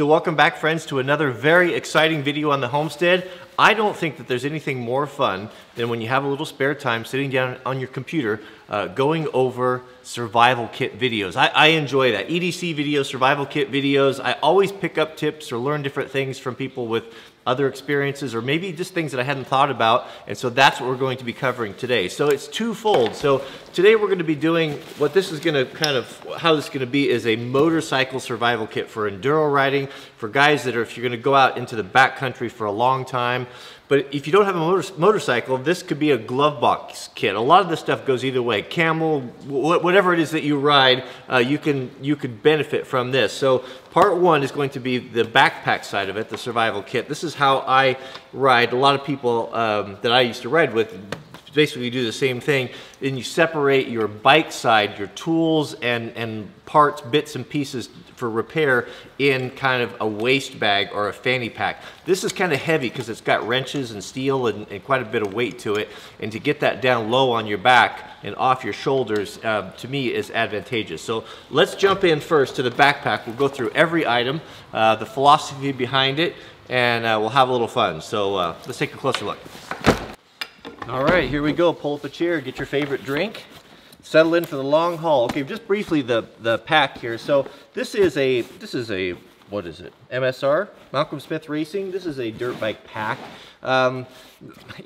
So welcome back friends to another very exciting video on the homestead. I don't think that there's anything more fun than when you have a little spare time sitting down on your computer uh, going over survival kit videos. I, I, enjoy that. EDC videos, survival kit videos. I always pick up tips or learn different things from people with other experiences or maybe just things that I hadn't thought about. And so that's what we're going to be covering today. So it's twofold. So today we're going to be doing what this is going to kind of, how this is going to be is a motorcycle survival kit for enduro riding, for guys that are, if you're going to go out into the backcountry for a long time, but if you don't have a motor motorcycle, this could be a glove box kit. A lot of this stuff goes either way. Camel, whatever it is that you ride, uh, you can you could benefit from this. So part one is going to be the backpack side of it, the survival kit. This is how I ride. A lot of people um, that I used to ride with basically do the same thing. Then you separate your bike side, your tools and, and parts, bits and pieces for repair in kind of a waist bag or a fanny pack. This is kind of heavy because it's got wrenches and steel and, and, quite a bit of weight to it. And to get that down low on your back and off your shoulders, uh, to me is advantageous. So let's jump in first to the backpack. We'll go through every item, uh, the philosophy behind it, and uh, we'll have a little fun. So uh, let's take a closer look. All right, here we go. Pull up a chair, get your favorite drink, settle in for the long haul. Okay, just briefly the the pack here. So this is a this is a what is it? MSR, Malcolm Smith Racing. This is a dirt bike pack. Um,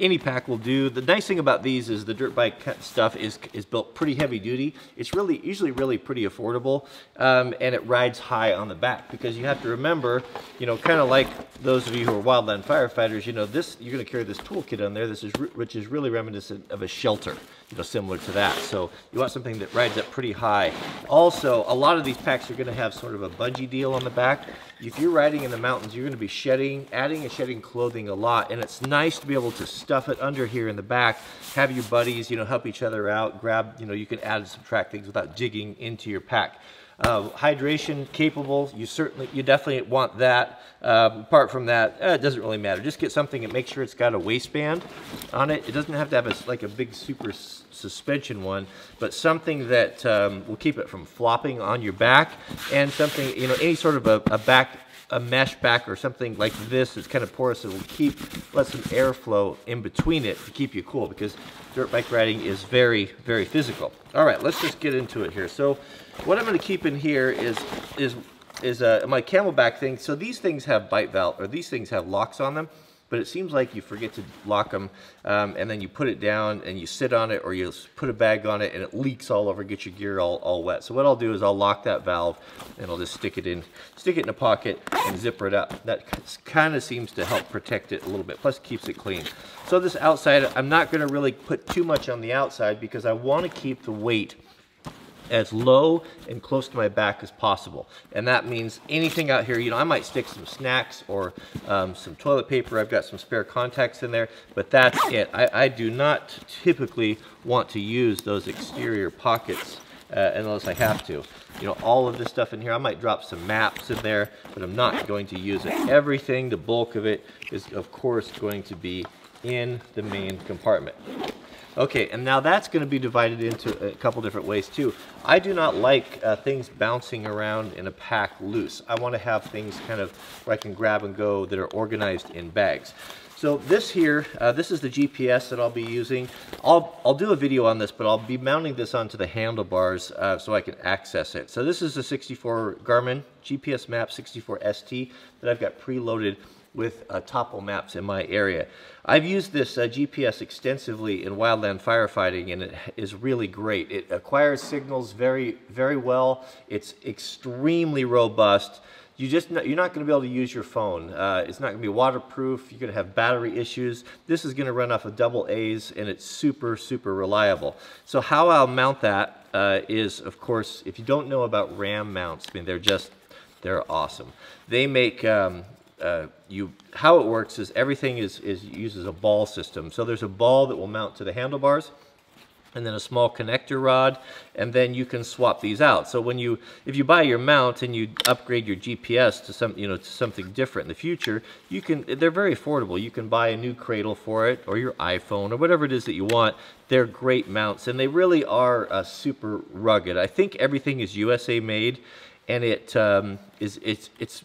any pack will do. The nice thing about these is the dirt bike stuff is, is built pretty heavy duty. It's really usually really pretty affordable um, and it rides high on the back because you have to remember, you know, kind of like those of you who are wildland firefighters, you know, this you're going to carry this toolkit on there. This is which is really reminiscent of a shelter, you know, similar to that. So you want something that rides up pretty high. Also, a lot of these packs are going to have sort of a bungee deal on the back. If you're riding in the mountains, you're going to be shedding, adding and shedding clothing a lot, and it's nice to be able to stuff it under here in the back, have your buddies, you know, help each other out, grab, you know, you can add and subtract things without digging into your pack. Uh, hydration capable, you certainly, you definitely want that. Uh, apart from that, eh, it doesn't really matter. Just get something and make sure it's got a waistband on it. It doesn't have to have a, like a big super suspension one, but something that um, will keep it from flopping on your back and something, you know, any sort of a, a back a mesh back or something like this that's kind of porous that will keep let some airflow in between it to keep you cool because dirt bike riding is very very physical. All right let's just get into it here. So what i'm going to keep in here is is is uh, my CamelBak thing. So these things have bite valve or these things have locks on them but it seems like you forget to lock them um, and then you put it down and you sit on it or you put a bag on it and it leaks all over, get your gear all, all wet. So what I'll do is I'll lock that valve and I'll just stick it in, stick it in a pocket and zipper it up. That kind of seems to help protect it a little bit, plus keeps it clean. So this outside, I'm not gonna really put too much on the outside because I wanna keep the weight as low and close to my back as possible. And that means anything out here, you know, I might stick some snacks or um, some toilet paper. I've got some spare contacts in there, but that's it. I, I do not typically want to use those exterior pockets uh, unless I have to. You know, all of this stuff in here, I might drop some maps in there, but I'm not going to use it. Everything, the bulk of it, is of course going to be in the main compartment. Okay, and now that's going to be divided into a couple different ways too. I do not like uh, things bouncing around in a pack loose. I want to have things kind of where I can grab and go that are organized in bags. So this here, uh, this is the GPS that I'll be using. I'll, I'll do a video on this, but I'll be mounting this onto the handlebars uh, so I can access it. So this is the 64 Garmin GPS Map 64 ST that I've got preloaded with uh, topo maps in my area. I've used this uh, GPS extensively in wildland firefighting and it is really great. It acquires signals very, very well. It's extremely robust. You just you're not going to be able to use your phone. Uh, it's not going to be waterproof. You're going to have battery issues. This is going to run off of double A's and it's super, super reliable. So how I'll mount that uh, is, of course, if you don't know about RAM mounts, I mean, they're just, they're awesome. They make um, uh, you how it works is everything is, is uses a ball system. So there's a ball that will mount to the handlebars and then a small connector rod and then you can swap these out. So when you if you buy your mount and you upgrade your GPS to some you know to something different in the future, you can they're very affordable. You can buy a new cradle for it or your iPhone or whatever it is that you want. They're great mounts and they really are uh, super rugged. I think everything is USA made and it um, is it's it's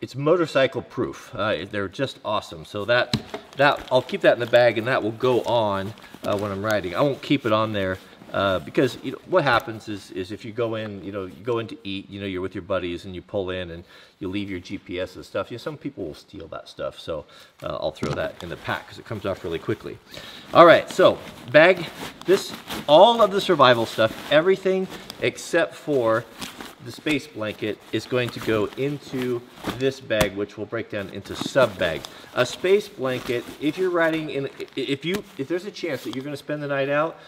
it's motorcycle proof. Uh, they're just awesome. So that, that I'll keep that in the bag and that will go on uh, when I'm riding. I won't keep it on there uh, because you know, what happens is, is if you go in, you know, you go in to eat, you know, you're with your buddies and you pull in and you leave your GPS and stuff. You know, some people will steal that stuff. So uh, I'll throw that in the pack because it comes off really quickly. All right, so bag, this, all of the survival stuff, everything except for the space blanket is going to go into this bag, which will break down into sub bags. A space blanket, if you're riding in, if you, if there's a chance that you're going to spend the night out,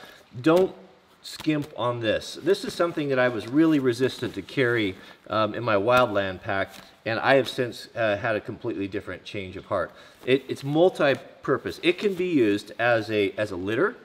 don't skimp on this. This is something that I was really resistant to carry um, in my wildland pack, and I have since uh, had a completely different change of heart. It, it's multi-purpose. It can be used as a, as a litter.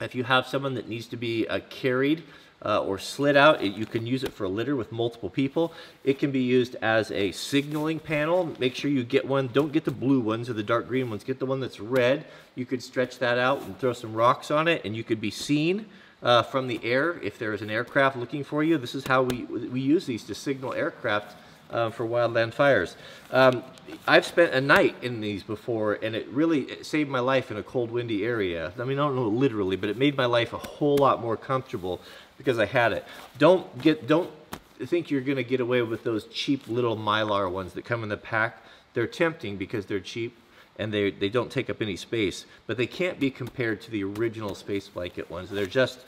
If you have someone that needs to be uh, carried uh, or slid out, it, you can use it for a litter with multiple people. It can be used as a signaling panel. Make sure you get one. Don't get the blue ones or the dark green ones. Get the one that's red. You could stretch that out and throw some rocks on it, and you could be seen uh, from the air if there is an aircraft looking for you. This is how we, we use these to signal aircraft uh, for wildland fires. Um, I've spent a night in these before and it really saved my life in a cold windy area. I mean, I don't know literally, but it made my life a whole lot more comfortable because I had it. Don't get, don't think you're gonna get away with those cheap little Mylar ones that come in the pack. They're tempting because they're cheap and they, they don't take up any space, but they can't be compared to the original space blanket ones. They're just,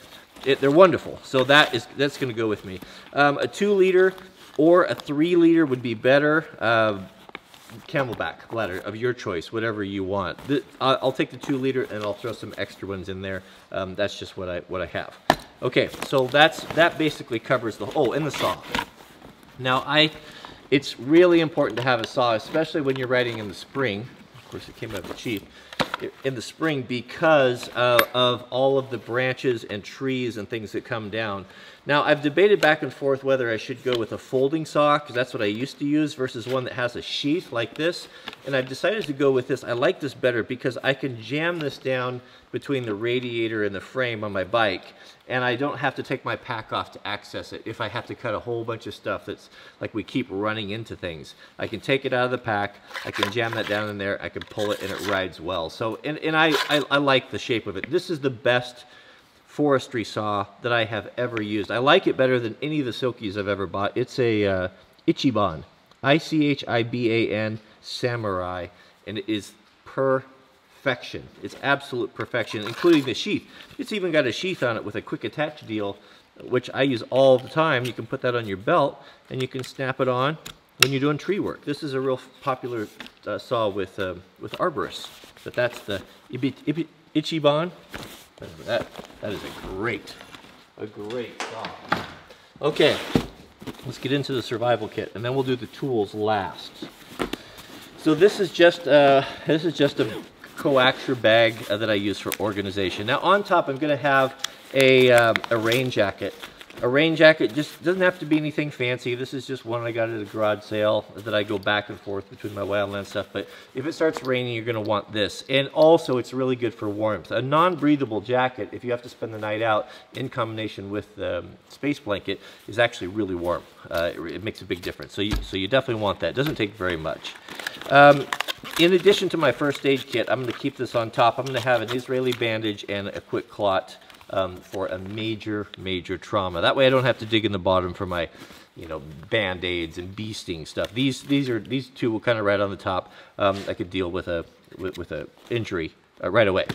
it, they're wonderful. So that is, that's gonna go with me. Um, a two liter or a three liter would be better. Uh, CamelBak bladder of your choice, whatever you want. The, I'll, take the two liter and I'll throw some extra ones in there. Um, that's just what I, what I have. Okay, so that's, that basically covers the, oh, and the saw. Now I, it's really important to have a saw, especially when you're riding in the spring Of course, it came out of the Chief, in the spring because uh, of all of the branches and trees and things that come down. Now, I've debated back and forth whether I should go with a folding saw, because that's what I used to use, versus one that has a sheath like this. And I've decided to go with this. I like this better because I can jam this down between the radiator and the frame on my bike, and I don't have to take my pack off to access it if I have to cut a whole bunch of stuff that's like we keep running into things. I can take it out of the pack, I can jam that down in there, I can pull it, and it rides well. So, and, and I, I, I like the shape of it. This is the best forestry saw that I have ever used. I like it better than any of the Silkies I've ever bought. It's a uh, Ichiban, I-C-H-I-B-A-N Samurai, and it is perfection. It's absolute perfection, including the sheath. It's even got a sheath on it with a quick attach deal, which I use all the time. You can put that on your belt, and you can snap it on when you're doing tree work. This is a real popular uh, saw with, uh, with arborists, but that's the Ichiban that, that is a great, a great saw. Okay, let's get into the survival kit and then we'll do the tools last. So this is just, uh, this is just a coaxer bag that I use for organization. Now on top I'm gonna have a, uh, a rain jacket a rain jacket just doesn't have to be anything fancy. This is just one I got at a garage sale that I go back and forth between my wildland stuff. But if it starts raining, you're going to want this. And also, it's really good for warmth. A non-breathable jacket, if you have to spend the night out in combination with the um, space blanket, is actually really warm. Uh, it, it, makes a big difference. So you, so you definitely want that. It doesn't take very much. Um, in addition to my first aid kit, I'm going to keep this on top. I'm going to have an Israeli bandage and a quick clot um, for a major, major trauma. That way I don't have to dig in the bottom for my, you know, band-aids and bee sting stuff. These, these, are, these two will kind of right on the top. Um, I could deal with a, with, with a injury uh, right away.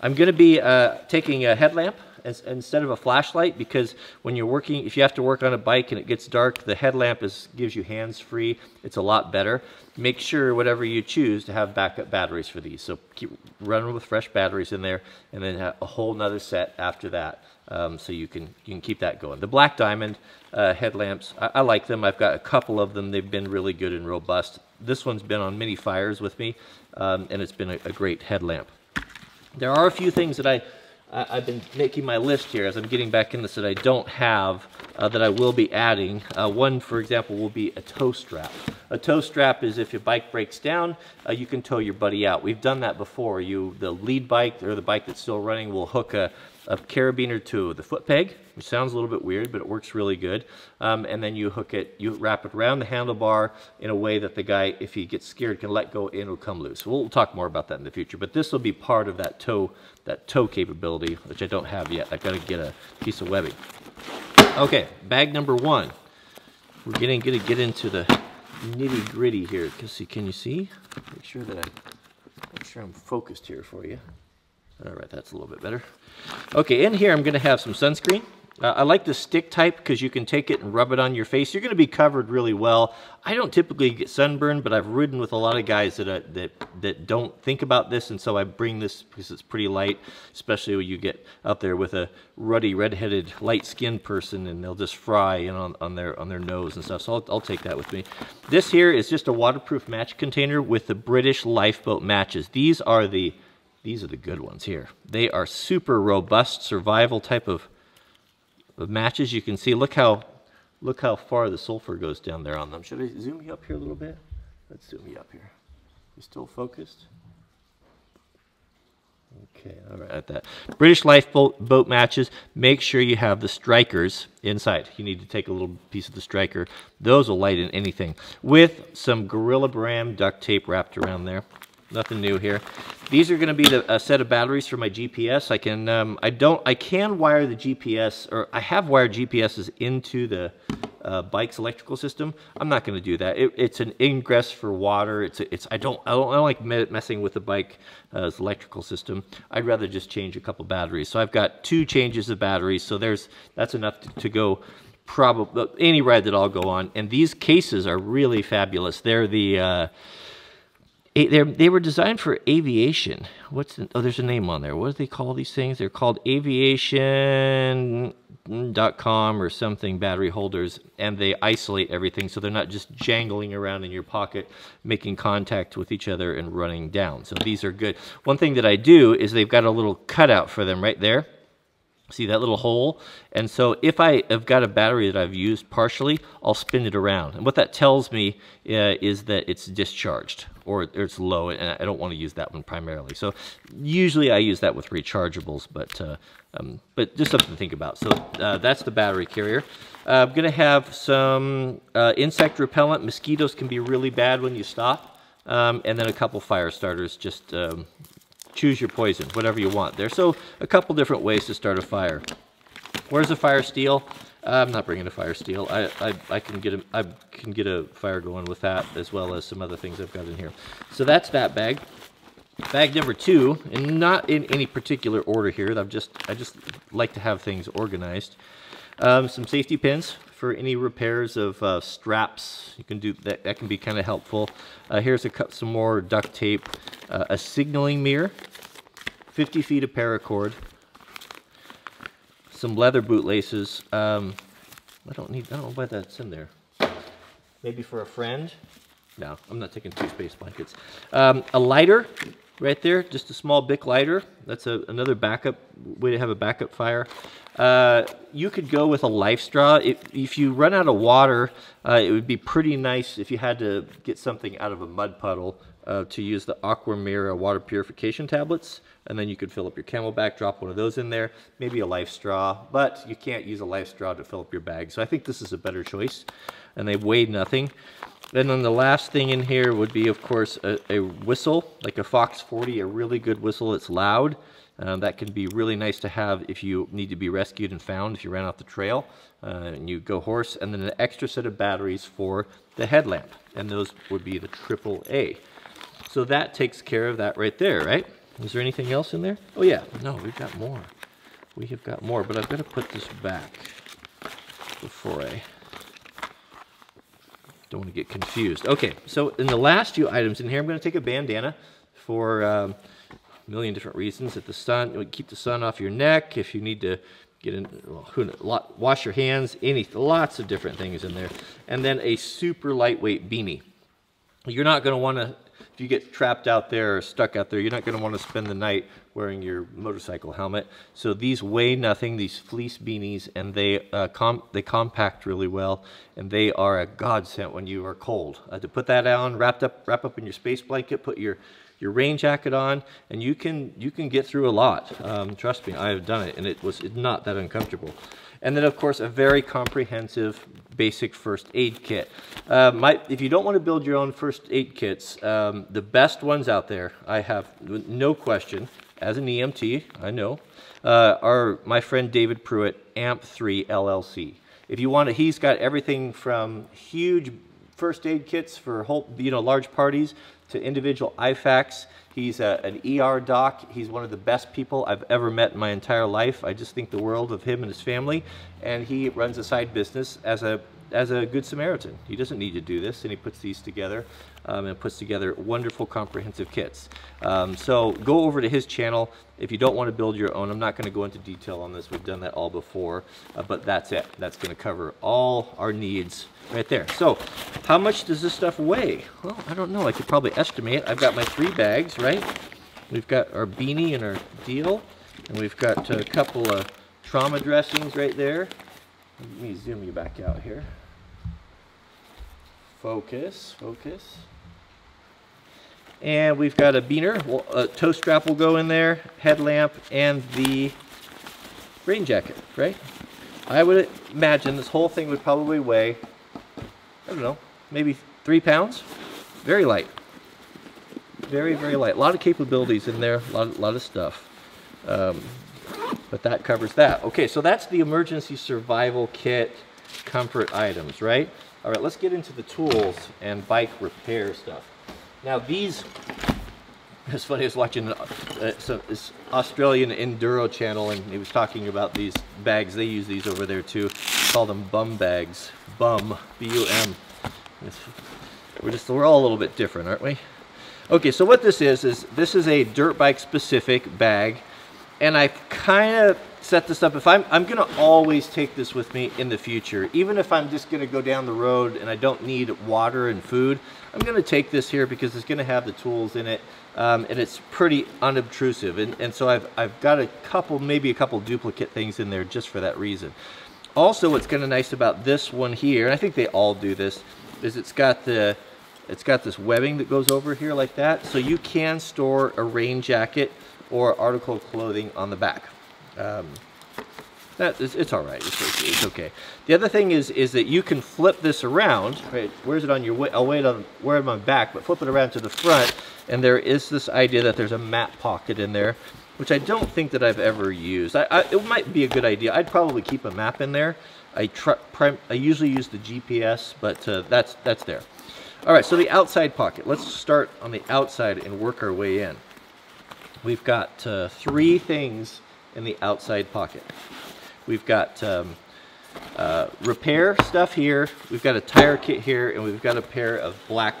I'm going to be uh, taking a headlamp as, instead of a flashlight because when you're working, if you have to work on a bike and it gets dark, the headlamp is, gives you hands-free. It's a lot better. Make sure whatever you choose to have backup batteries for these. So keep running with fresh batteries in there and then a whole nother set after that. Um, so you can you can keep that going. The Black Diamond uh, headlamps, I, I, like them. I've got a couple of them. They've been really good and robust. This one's been on many fires with me, um, and it's been a, a great headlamp. There are a few things that I I, have been making my list here as I'm getting back in this that I don't have uh, that I will be adding. Uh, one, for example, will be a tow strap. A tow strap is if your bike breaks down, uh, you can tow your buddy out. We've done that before. You, the lead bike or the bike that's still running will hook a, a carabiner to the foot peg, which sounds a little bit weird, but it works really good. Um, and then you hook it, you wrap it around the handlebar in a way that the guy, if he gets scared, can let go and it'll come loose. We'll talk more about that in the future, but this will be part of that tow, that tow capability, which I don't have yet. I've gotta get a piece of webbing. Okay, bag number one. We're getting gonna get into the nitty gritty here. Can See, can you see? Make sure that I make sure I'm focused here for you. All right, that's a little bit better. Okay, in here I'm gonna have some sunscreen. Uh, I like the stick type because you can take it and rub it on your face. You're going to be covered really well. I don't typically get sunburned, but I've ridden with a lot of guys that, uh, that, that don't think about this, and so I bring this because it's pretty light, especially when you get out there with a ruddy, red-headed, light-skinned person, and they'll just fry in on, on, their, on their nose and stuff, so I'll, I'll take that with me. This here is just a waterproof match container with the British Lifeboat matches. These are the, these are the good ones here. They are super robust survival type of the matches. You can see look how look how far the sulfur goes down there on them. Should I zoom you up here a little bit? Let's zoom you up here. You still focused? Okay all right at that. British lifeboat boat matches make sure you have the strikers inside. You need to take a little piece of the striker. Those will light in anything. With some Gorilla Bram duct tape wrapped around there nothing new here. These are going to be the, a set of batteries for my GPS. I can, um, I don't, I can wire the GPS, or I have wired GPSs into the uh, bike's electrical system. I'm not going to do that. It, it's an ingress for water. It's, it's, I don't, I don't, I don't like messing with the bike's uh, electrical system. I'd rather just change a couple batteries. So I've got two changes of batteries. So there's, that's enough to, to go probably any ride that I'll go on. And these cases are really fabulous. They're the, uh, they were designed for aviation. What's the, oh, there's a name on there. What do they call these things? They're called aviation.com or something battery holders, and they isolate everything so they're not just jangling around in your pocket, making contact with each other and running down. So these are good. One thing that I do is they've got a little cutout for them right there. See that little hole? And so if I have got a battery that I've used partially, I'll spin it around. And what that tells me uh, is that it's discharged or, it's low and I don't want to use that one primarily. So usually I use that with rechargeables, but, uh, um, but just something to think about. So uh, that's the battery carrier. Uh, I'm going to have some uh, insect repellent. Mosquitoes can be really bad when you stop. Um, and then a couple fire starters just um, choose your poison, whatever you want there. So a couple different ways to start a fire. Where's the fire steel? Uh, I'm not bringing a fire steel. I, I, I, can get a, I can get a fire going with that as well as some other things I've got in here. So that's that bag. Bag number two, and not in any particular order here. I'm just I just like to have things organized. Um, some safety pins for any repairs of uh, straps. You can do that. That can be kind of helpful. Uh, here's a cut some more duct tape, uh, a signaling mirror, 50 feet of paracord, some leather bootlaces. Um, I don't need. I don't know why that's in there. Maybe for a friend. No, I'm not taking two space blankets. Um, a lighter, right there, just a small Bic lighter. That's a, another backup way to have a backup fire. Uh, you could go with a LifeStraw. If, if you run out of water, uh, it would be pretty nice if you had to get something out of a mud puddle uh, to use the Aquamira water purification tablets. And then you could fill up your CamelBak, drop one of those in there, maybe a life straw, but you can't use a life straw to fill up your bag. So I think this is a better choice. And they weigh nothing. And then the last thing in here would be, of course, a, a whistle, like a Fox 40, a really good whistle. It's loud. Uh, that can be really nice to have if you need to be rescued and found, if you ran off the trail uh, and you go hoarse. And then an extra set of batteries for the headlamp. And those would be the triple A. So that takes care of that right there, right? Is there anything else in there? Oh yeah, no, we've got more. We have got more, but I've got to put this back before I don't want to get confused. Okay, so in the last few items in here, I'm going to take a bandana for um, a million different reasons. If the sun, keep the sun off your neck. If you need to get in, well, wash your hands, any, lots of different things in there. And then a super lightweight beanie. You're not going to want to, if you get trapped out there or stuck out there, you're not going to want to spend the night wearing your motorcycle helmet. So these weigh nothing, these fleece beanies, and they uh, com they compact really well, and they are a godsend when you are cold. Uh, to put that on, wrapped up, wrap up in your space blanket, put your your rain jacket on, and you can you can get through a lot. Um, trust me, I have done it, and it was not that uncomfortable. And then, of course, a very comprehensive basic first aid kit. Uh, my, if you don't want to build your own first aid kits, um, the best ones out there, I have no question, as an EMT, I know, uh, are my friend David Pruitt, AMP3 LLC. If you want it, he's got everything from huge first aid kits for whole, you know, large parties to individual IFAKs. He's a, an ER doc. He's one of the best people I've ever met in my entire life. I just think the world of him and his family. And he runs a side business as a as a good Samaritan. He doesn't need to do this, and he puts these together um, and puts together wonderful comprehensive kits. Um, so go over to his channel if you don't want to build your own. I'm not going to go into detail on this. We've done that all before, uh, but that's it. That's going to cover all our needs right there. So how much does this stuff weigh? Well, I don't know. I could probably estimate. I've got my three bags, right? We've got our beanie and our deal, and we've got a couple of trauma dressings right there. Let me zoom you back out here. Focus, focus. And we've got a beaner, a tow strap will go in there, headlamp, and the rain jacket, right? I would imagine this whole thing would probably weigh, I don't know, maybe three pounds. Very light. Very, very light. A lot of capabilities in there, a lot, lot of stuff. Um, but that covers that. Okay, so that's the emergency survival kit comfort items, right? All right, let's get into the tools and bike repair stuff. Now these, it's funny, I was watching uh, some, this Australian Enduro channel and he was talking about these bags. They use these over there too. Call them bum bags. Bum, B-U-M. We're just, we're all a little bit different, aren't we? Okay, so what this is, is this is a dirt bike specific bag and I kind of set this up. If I'm, I'm gonna always take this with me in the future, even if I'm just gonna go down the road and I don't need water and food, I'm gonna take this here because it's gonna have the tools in it um, and it's pretty unobtrusive. And, and so I've, I've got a couple, maybe a couple duplicate things in there just for that reason. Also, what's kind of nice about this one here, and I think they all do this, is it's got the, it's got this webbing that goes over here like that. So you can store a rain jacket or article of clothing on the back. Um, that is, it's all right. It's, it's, okay. The other thing is is that you can flip this around. Right? Where's it on your? Way? I'll wait on where on my back, but flip it around to the front, and there is this idea that there's a map pocket in there, which I don't think that I've ever used. I, I, it might be a good idea. I'd probably keep a map in there. I I usually use the GPS, but uh, that's that's there. All right. So the outside pocket. Let's start on the outside and work our way in. We've got uh, three things in the outside pocket. We've got um, uh, repair stuff here, we've got a tire kit here, and we've got a pair of black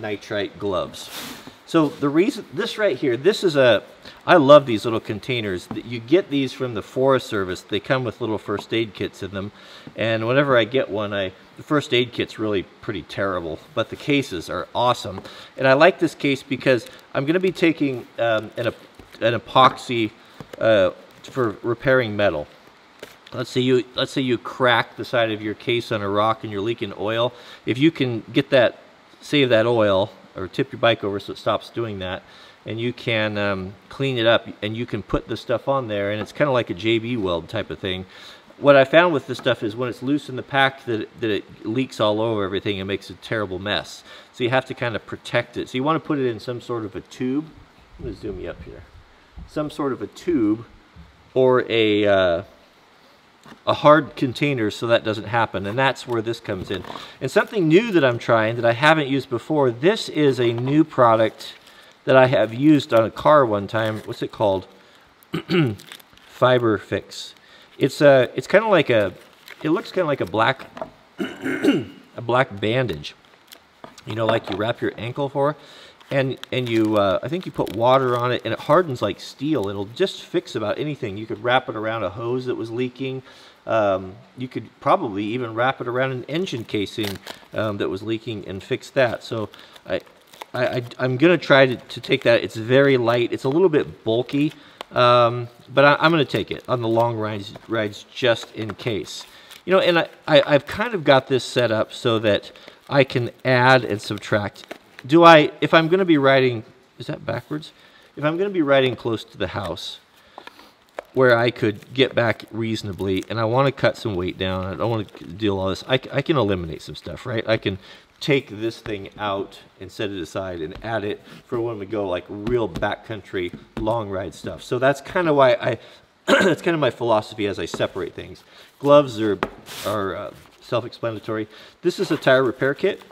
nitrile gloves. So the reason, this right here, this is a, I love these little containers. You get these from the Forest Service. They come with little first aid kits in them. And whenever I get one, I, the first aid kit's really pretty terrible, but the cases are awesome. And I like this case because I'm gonna be taking um, an, an epoxy uh, for repairing metal. Let's say you let's say you crack the side of your case on a rock and you're leaking oil. If you can get that, save that oil or tip your bike over so it stops doing that and you can um, clean it up and you can put the stuff on there and it's kind of like a JB weld type of thing. What I found with this stuff is when it's loose in the pack that it, that it leaks all over everything and makes a terrible mess. So you have to kind of protect it. So you want to put it in some sort of a tube. I'm going to zoom you up here. Some sort of a tube or a uh, a hard container so that doesn't happen. And that's where this comes in. And something new that I'm trying that I haven't used before this is a new product that I have used on a car one time. What's it called? Fiber fix. It's a it's kind of like a it looks kind of like a black a black bandage you know like you wrap your ankle for and and you uh, I think you put water on it and it hardens like steel. It'll just fix about anything. You could wrap it around a hose that was leaking. Um, you could probably even wrap it around an engine casing um, that was leaking and fix that. So I, I, am gonna try to, to, take that. It's very light. It's a little bit bulky Um, but I, am going to take it on the long rides, rides just in case. You know, and I, I, I've kind of got this set up so that I can add and subtract. Do I, if I'm going to be riding, is that backwards? If I'm going to be riding close to the house, where I could get back reasonably and I want to cut some weight down. I don't want to deal all this. I, I can eliminate some stuff, right? I can take this thing out and set it aside and add it for when we go like real backcountry long ride stuff. So that's kind of why I, that's kind of my philosophy as I separate things. Gloves are, are uh, self-explanatory. This is a tire repair kit.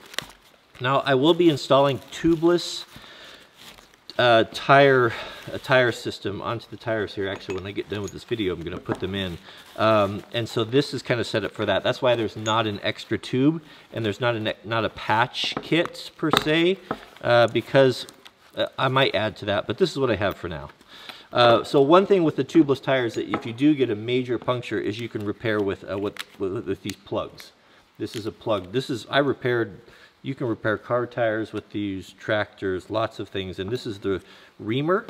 Now I will be installing tubeless uh, tire a tire system onto the tires here. Actually, when I get done with this video, I'm going to put them in. Um, and so this is kind of set up for that. That's why there's not an extra tube and there's not a not a patch kit per se, uh, because uh, I might add to that. But this is what I have for now. Uh, so one thing with the tubeless tires that if you do get a major puncture is you can repair with, uh, with, with, with these plugs. This is a plug. This is I repaired you can repair car tires with these, tractors, lots of things. And this is the reamer,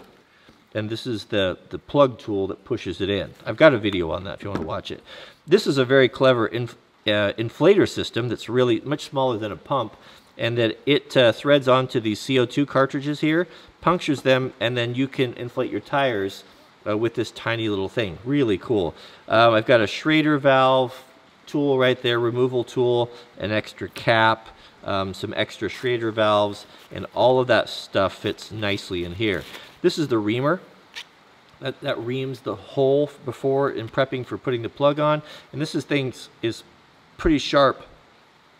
and this is the, the plug tool that pushes it in. I've got a video on that if you want to watch it. This is a very clever inf uh, inflator system that's really much smaller than a pump, and that it uh, threads onto these CO2 cartridges here, punctures them, and then you can inflate your tires uh, with this tiny little thing. Really cool. Um, I've got a Schrader valve tool right there, removal tool, an extra cap, um, some extra Schrader valves, and all of that stuff fits nicely in here. This is the reamer. That, that reams the hole before in prepping for putting the plug on. And this is things is pretty sharp.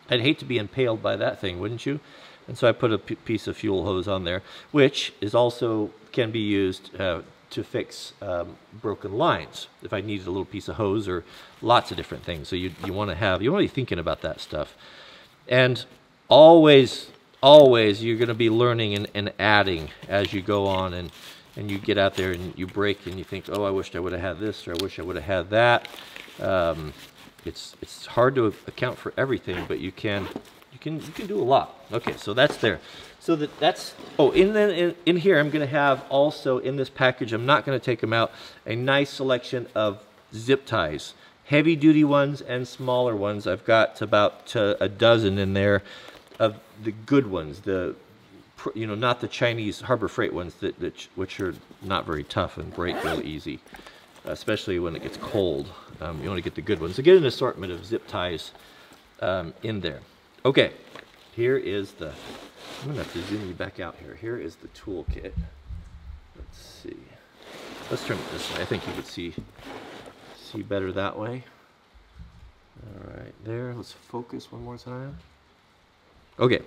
I'd hate to be impaled by that thing, wouldn't you? And so I put a piece of fuel hose on there, which is also can be used uh, to fix um, broken lines. If I needed a little piece of hose or lots of different things. So you, you want to have, you want to be thinking about that stuff. And always, always you're going to be learning and, and adding as you go on and, and you get out there and you break and you think, oh, I wish I would have had this or I wish I would have had that. Um, it's, it's hard to account for everything, but you can, you can, you can do a lot. Okay, so that's there. So that, that's, oh, in, the, in, in here I'm going to have also in this package, I'm not going to take them out, a nice selection of zip ties heavy duty ones and smaller ones. I've got about a dozen in there of the good ones, the you know not the Chinese Harbor Freight ones that, that which are not very tough and break real easy, especially when it gets cold. Um, you want to get the good ones. So get an assortment of zip ties um, in there. Okay, here is the. I'm gonna have to zoom you back out here. Here is the toolkit. Let's see. Let's turn it this way. I think you could see see better that way. All right, there. Let's focus one more time. Okay.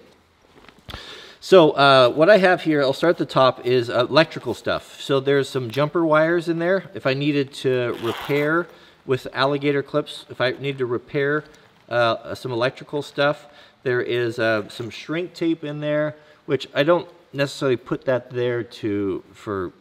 So uh, what I have here, I'll start at the top, is electrical stuff. So there's some jumper wires in there. If I needed to repair with alligator clips, if I need to repair uh, some electrical stuff, there is uh, some shrink tape in there, which I don't necessarily put that there to for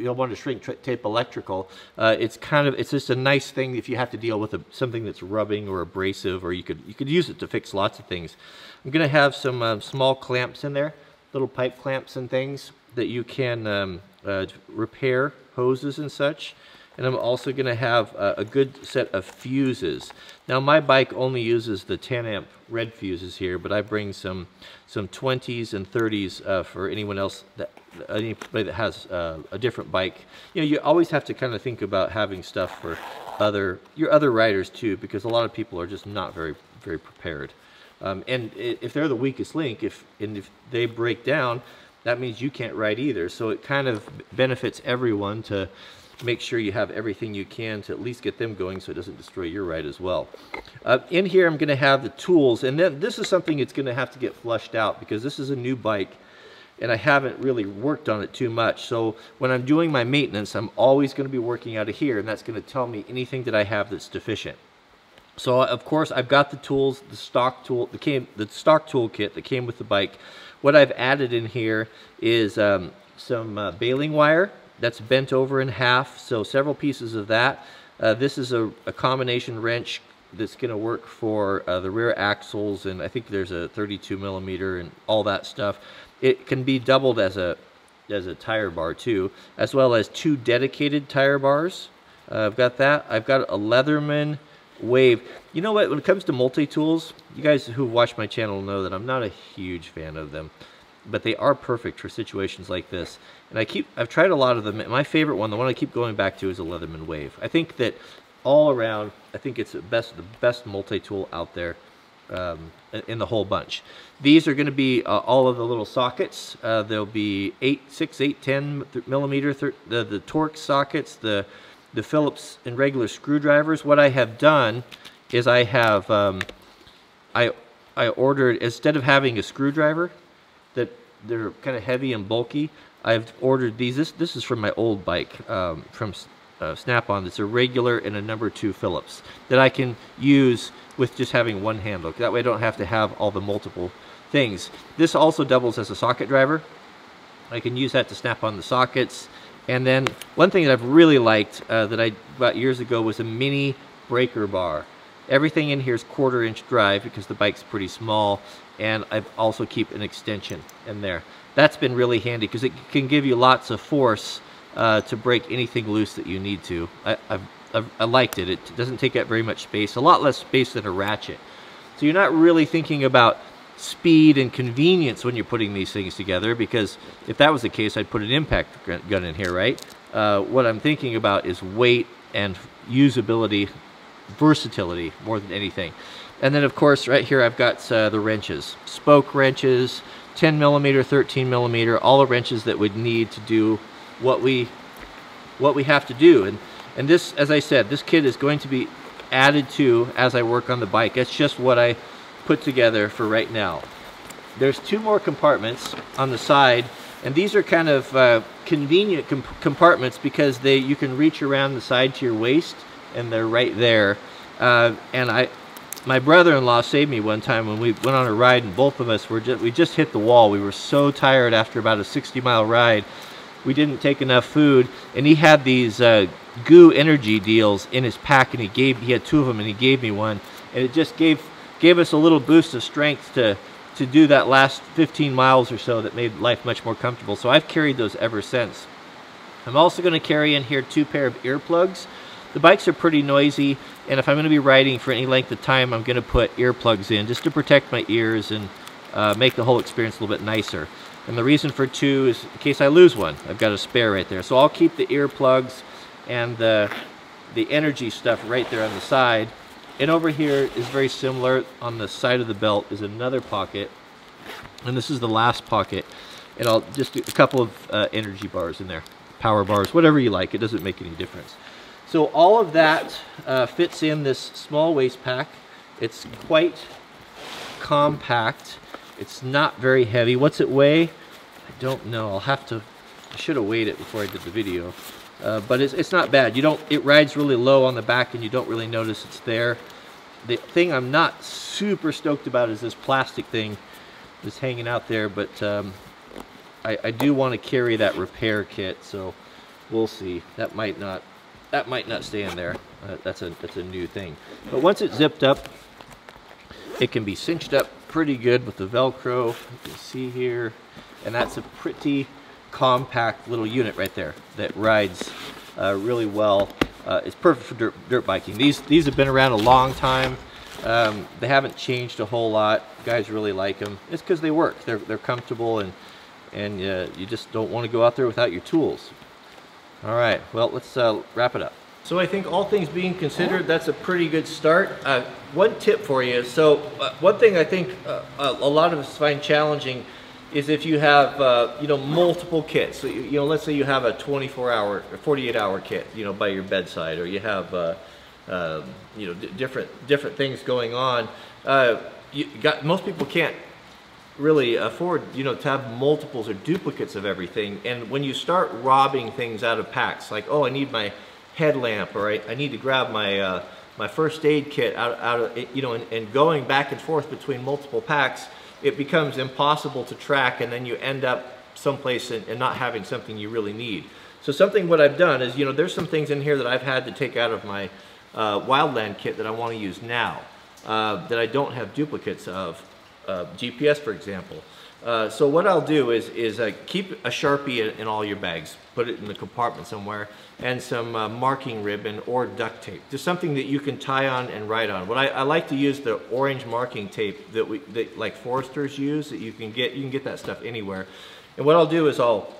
you don't want to shrink tape electrical. Uh, it's kind of it's just a nice thing if you have to deal with a, something that's rubbing or abrasive, or you could you could use it to fix lots of things. I'm to have some uh, small clamps in there, little pipe clamps and things that you can um, uh, repair hoses and such. And I'm also going to have a, a good set of fuses. Now my bike only uses the 10 amp red fuses here, but I bring some some 20s and 30s uh, for anyone else that anybody that has uh, a different bike. You know, you always have to kind of think about having stuff for other your other riders too, because a lot of people are just not very very prepared. Um, and if they're the weakest link, if and if they break down, that means you can't ride either. So it kind of benefits everyone to make sure you have everything you can to at least get them going so it doesn't destroy your ride as well. Uh, in here I'm going to have the tools and then this is something that's going to have to get flushed out because this is a new bike and I haven't really worked on it too much. So when I'm doing my maintenance, I'm always going to be working out of here and that's going to tell me anything that I have that's deficient. So of course I've got the tools, the stock tool, the, came, the stock toolkit that came with the bike. What I've added in here is um, some uh, baling wire that's bent over in half, so several pieces of that. Uh, this is a, a, combination wrench that's going to work for uh, the rear axles, and I think there's a 32 millimeter and all that stuff. It can be doubled as a as a tire bar too, as well as two dedicated tire bars. Uh, I've got that. I've got a Leatherman Wave. You know what? When it comes to multi-tools, you guys who watch my channel know that I'm not a huge fan of them, but they are perfect for situations like this. And I keep, I've tried a lot of them. My favorite one, the one I keep going back to, is a Leatherman Wave. I think that all around, I think it's the best, the best multi-tool out there um, in the whole bunch. These are going to be uh, all of the little sockets. Uh, there'll be 8, 6, 8, 10 millimeter, the, the Torx sockets, the, the Phillips and regular screwdrivers. What I have done is I have, um, I, I ordered, instead of having a screwdriver they're kind of heavy and bulky, I've ordered these. This, this is from my old bike um, from uh, Snap-on. It's a regular and a number two Phillips that I can use with just having one handle. That way I don't have to have all the multiple things. This also doubles as a socket driver. I can use that to snap on the sockets. And then one thing that I've really liked uh, that I bought years ago was a mini breaker bar. Everything in here is quarter inch drive because the bike's pretty small and I also keep an extension in there. That's been really handy because it can give you lots of force uh, to break anything loose that you need to. I, I've, I've, I liked it. It doesn't take up very much space, a lot less space than a ratchet. So you're not really thinking about speed and convenience when you're putting these things together because if that was the case, I'd put an impact gun in here, right? Uh, what I'm thinking about is weight and usability, versatility more than anything. And then of course right here I've got uh, the wrenches, spoke wrenches, 10 millimeter, 13 millimeter, all the wrenches that would need to do what we what we have to do. And and this, as I said, this kit is going to be added to as I work on the bike. That's just what I put together for right now. There's two more compartments on the side, and these are kind of uh, convenient com compartments because they you can reach around the side to your waist, and they're right there. Uh, and I, my brother-in-law saved me one time when we went on a ride, and both of us were just, we just hit the wall. We were so tired after about a 60-mile ride. We didn't take enough food and he had these uh, GU energy deals in his pack and he gave he had two of them and he gave me one. And it just gave gave us a little boost of strength to to do that last 15 miles or so that made life much more comfortable. So I've carried those ever since. I'm also going to carry in here two pair of earplugs the bikes are pretty noisy and if I'm going to be riding for any length of time I'm going to put earplugs in just to protect my ears and uh, make the whole experience a little bit nicer and the reason for two is in case I lose one. I've got a spare right there. So I'll keep the earplugs and the, the energy stuff right there on the side. And over here is very similar. On the side of the belt is another pocket. And this is the last pocket. And I'll just do a couple of uh, energy bars in there. Power bars, whatever you like. It doesn't make any difference. So all of that uh, fits in this small waist pack. It's quite compact. It's not very heavy. What's it weigh? I don't know. I'll have to, I should have weighed it before I did the video. Uh, but it's, it's not bad. You don't, it rides really low on the back and you don't really notice it's there. The thing I'm not super stoked about is this plastic thing that's hanging out there, but um, I, I do want to carry that repair kit, so we'll see. That might not, that might not stay in there. Uh, that's a, that's a new thing. But once it's zipped up, it can be cinched up pretty good with the Velcro. You can see here. And that's a pretty compact little unit right there that rides uh, really well. Uh, it's perfect for dirt, dirt, biking. These, these have been around a long time. Um, they haven't changed a whole lot. Guys really like them. It's because they work. They're, they're comfortable and, and uh, you just don't want to go out there without your tools. All right, well, let's uh, wrap it up. So I think all things being considered, that's a pretty good start. Uh, one tip for you. So uh, one thing I think uh, a lot of us find challenging is if you have uh, you know multiple kits. So you, you, know, let's say you have a 24-hour or 48-hour kit, you know, by your bedside, or you have uh, um, you know different different things going on. Uh, you got most people can't really afford you know to have multiples or duplicates of everything. And when you start robbing things out of packs, like oh, I need my headlamp, or I, I need to grab my uh, my first aid kit out, out of, you know, and, and going back and forth between multiple packs, it becomes impossible to track and then you end up someplace and, and not having something you really need. So something what I've done is, you know, there's some things in here that I've had to take out of my uh, Wildland kit that I want to use now, uh, that I don't have duplicates of. Uh, GPS, for example. Uh, so what I'll do is, is uh, keep a Sharpie in, in all your bags, put it in the compartment somewhere, and some marking ribbon or duct tape. Just something that you can tie on and write on. What I, I like to use the orange marking tape that we, that like foresters use, that you can get, you can get that stuff anywhere. And what I'll do is I'll,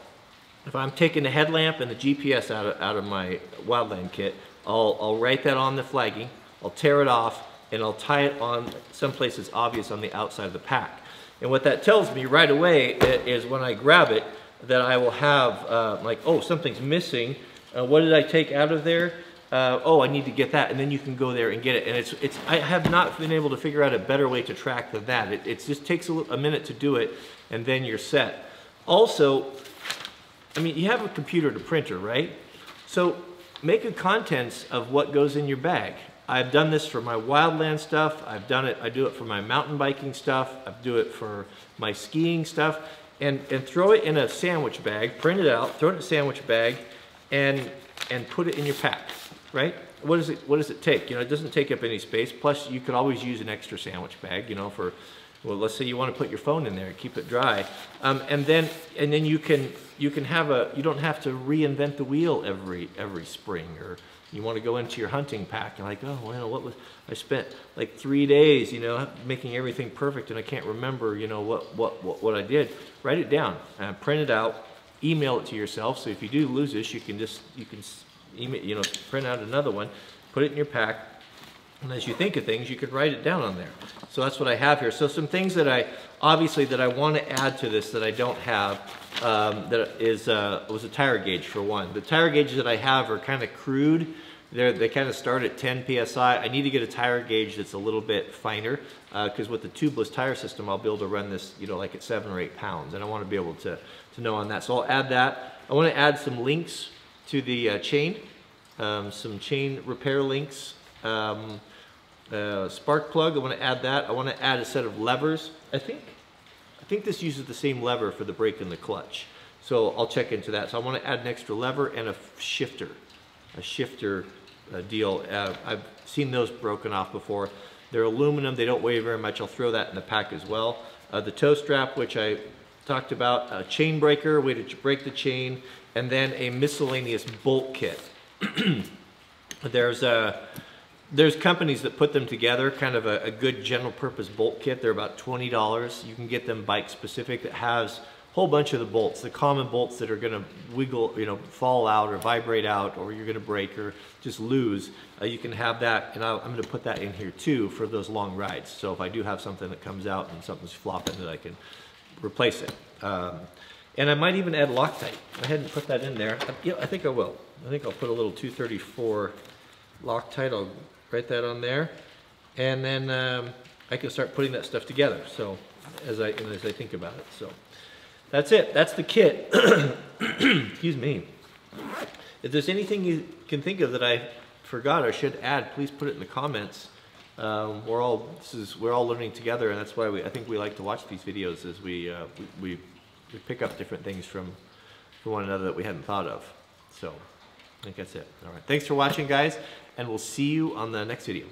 if I'm taking the headlamp and the GPS out of, out of my wildland kit, I'll, I'll write that on the flagging, I'll tear it off, and I'll tie it on someplace that's obvious on the outside of the pack. And what that tells me right away is when I grab it, that I will have uh, like, oh, something's missing. Uh, what did I take out of there? Uh, oh, I need to get that, and then you can go there and get it. And it's, it's, I have not been able to figure out a better way to track than that. It, it just takes a, a minute to do it, and then you're set. Also, I mean, you have a computer to printer, right? So make a contents of what goes in your bag. I've done this for my wildland stuff. I've done it, I do it for my mountain biking stuff. I do it for my skiing stuff. And, and throw it in a sandwich bag, print it out, throw it in a sandwich bag, and, and put it in your pack, right? What does, it, what does it take? You know, it doesn't take up any space. Plus, you could always use an extra sandwich bag, you know, for, well, let's say you want to put your phone in there, keep it dry. Um, and then, and then you can, you can have a, you don't have to reinvent the wheel every, every spring or, you want to go into your hunting pack and like, oh, well, what was, I spent like three days, you know, making everything perfect and I can't remember, you know, what, what, what, what I did. Write it down, and print it out, email it to yourself. So if you do lose this, you can just, you can email, you know, print out another one, put it in your pack, and as you think of things, you could write it down on there. So that's what I have here. So some things that I, obviously that I want to add to this that I don't have, um, that is, uh, was a tire gauge for one. The tire gauges that I have are kind of crude. They're, they kind of start at 10 PSI. I need to get a tire gauge that's a little bit finer because uh, with the tubeless tire system, I'll be able to run this, you know, like at seven or eight pounds. And I want to be able to, to know on that. So I'll add that. I want to add some links to the uh, chain, um, some chain repair links. Um, uh, spark plug, I want to add that. I want to add a set of levers. I think, I think this uses the same lever for the brake and the clutch. So I'll check into that. So I want to add an extra lever and a shifter, a shifter uh, deal. Uh, I've seen those broken off before. They're aluminum, they don't weigh very much. I'll throw that in the pack as well. Uh, the tow strap, which I talked about, a chain breaker, way to break the chain, and then a miscellaneous bolt kit. There's a, there's companies that put them together, kind of a, a, good general purpose bolt kit. They're about $20. You can get them bike specific that has a whole bunch of the bolts, the common bolts that are gonna wiggle, you know, fall out or vibrate out or you're gonna break or just lose. Uh, you can have that, and i am gonna put that in here too for those long rides. So if I do have something that comes out and something's flopping that I can replace it. Um, and I might even add Loctite. I hadn't put that in there. I, yeah, I think I will. I think I'll put a little 234 Loctite. I'll write that on there. And then um, I can start putting that stuff together. So as I, as I think about it. So that's it. That's the kit. Excuse me. If there's anything you can think of that I forgot or should add, please put it in the comments. Um, we're all this is we're all learning together, and that's why we I think we like to watch these videos as we uh, we, we, we pick up different things from from one another that we hadn't thought of. So I think that's it. All right. Thanks for watching, guys and we'll see you on the next video.